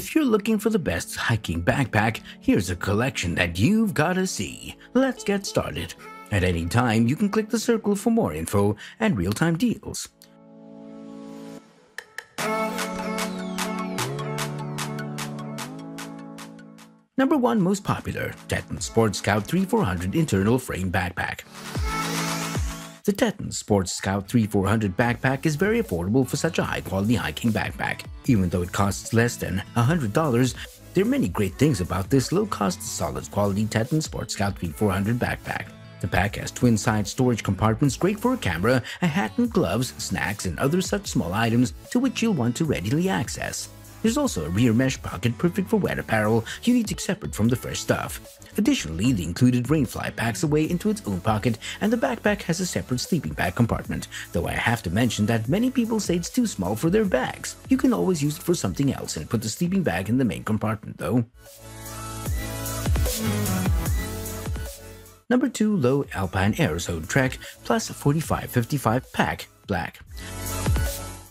If you're looking for the best hiking backpack, here's a collection that you've gotta see. Let's get started. At any time, you can click the circle for more info and real-time deals. Number 1 Most Popular Teton Sport Scout 3400 Internal Frame Backpack the Teton Sports Scout 3400 backpack is very affordable for such a high-quality hiking backpack. Even though it costs less than $100, there are many great things about this low-cost, solid-quality Teton Sports Scout 3400 backpack. The pack has twin-side storage compartments great for a camera, a hat and gloves, snacks, and other such small items to which you'll want to readily access. There's also a rear mesh pocket perfect for wet apparel you need to separate from the fresh stuff. Additionally, the included rainfly packs away into its own pocket and the backpack has a separate sleeping bag compartment, though I have to mention that many people say it's too small for their bags. You can always use it for something else and put the sleeping bag in the main compartment though. Number 2 Lowe Alpine Airzone Trek Plus 4555 Pack Black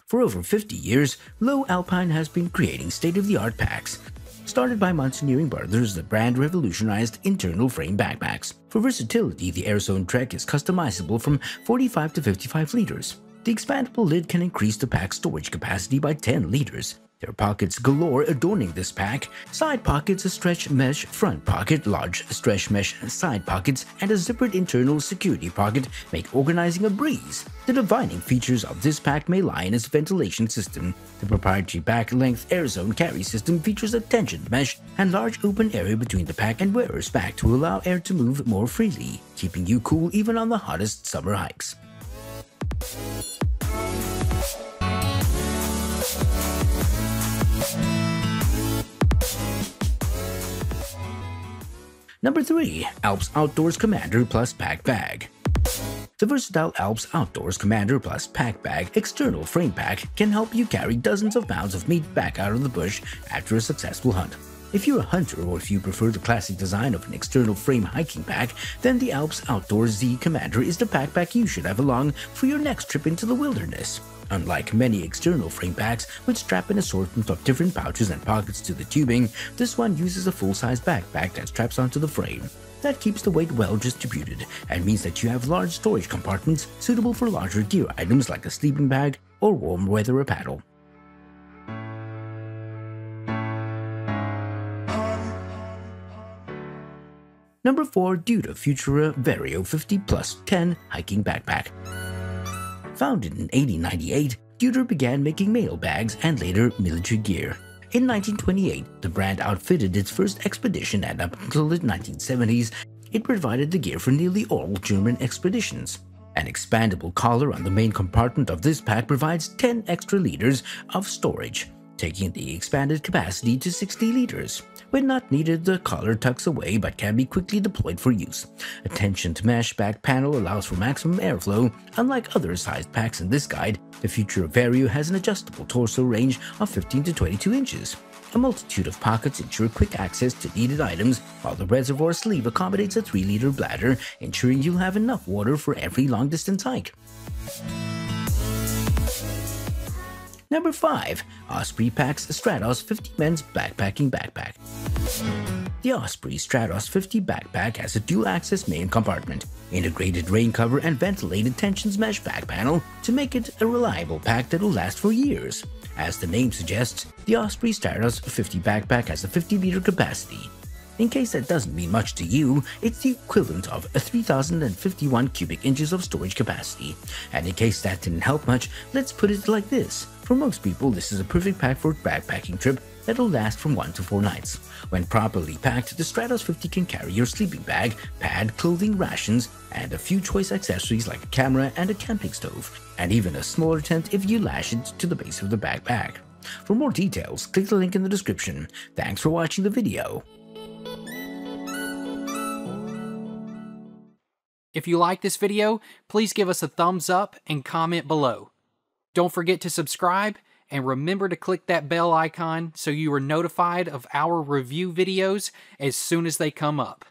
for over 50 years, Lowe Alpine has been creating state-of-the-art packs. Started by Mountaineering Brothers, the brand revolutionized internal frame backpacks. For versatility, the Airzone Trek is customizable from 45 to 55 liters. The expandable lid can increase the pack storage capacity by 10 liters. There are pockets galore adorning this pack. Side pockets, a stretch mesh front pocket, large stretch mesh side pockets, and a zippered internal security pocket make organizing a breeze. The defining features of this pack may lie in its ventilation system. The proprietary back length Airzone carry system features a tensioned mesh and large open area between the pack and wearer's back to allow air to move more freely, keeping you cool even on the hottest summer hikes. Number 3. Alps OutdoorZ Commander Plus Pack Bag the versatile Alps OutdoorZ Commander Plus Pack Bag external frame pack can help you carry dozens of pounds of meat back out of the bush after a successful hunt. If you're a hunter or if you prefer the classic design of an external frame hiking pack, then the Alps Outdoors Z Commander is the backpack you should have along for your next trip into the wilderness. Unlike many external frame packs, which strap an assortment of different pouches and pockets to the tubing, this one uses a full-size backpack that straps onto the frame. That keeps the weight well distributed and means that you have large storage compartments suitable for larger gear items like a sleeping bag or warm weather paddle. Number 4 Deuter Futura Vario 50 Plus 10 Hiking Backpack Founded in 1898, Deuter began making mail bags and later military gear. In 1928, the brand outfitted its first expedition and up until the 1970s, it provided the gear for nearly all German expeditions. An expandable collar on the main compartment of this pack provides 10 extra liters of storage, taking the expanded capacity to 60 liters. When not needed, the collar tucks away but can be quickly deployed for use. A tensioned mesh back panel allows for maximum airflow. Unlike other sized packs in this guide, the Futura Vario has an adjustable torso range of 15 to 22 inches. A multitude of pockets ensure quick access to needed items, while the reservoir sleeve accommodates a 3-liter bladder, ensuring you'll have enough water for every long-distance hike. Number 5. Osprey Packs Stratos 50 Men's Backpacking Backpack The Osprey Stratos 50 backpack has a dual-access main compartment, integrated rain cover and ventilated tensions mesh back panel to make it a reliable pack that will last for years. As the name suggests, the Osprey Stratos 50 backpack has a 50-liter capacity, in case that doesn't mean much to you, it's the equivalent of 3,051 cubic inches of storage capacity. And in case that didn't help much, let's put it like this. For most people, this is a perfect pack for a backpacking trip that'll last from 1 to 4 nights. When properly packed, the Stratos 50 can carry your sleeping bag, pad, clothing, rations, and a few choice accessories like a camera and a camping stove, and even a smaller tent if you lash it to the base of the backpack. For more details, click the link in the description. Thanks for watching the video. If you like this video, please give us a thumbs up and comment below. Don't forget to subscribe and remember to click that bell icon so you are notified of our review videos as soon as they come up.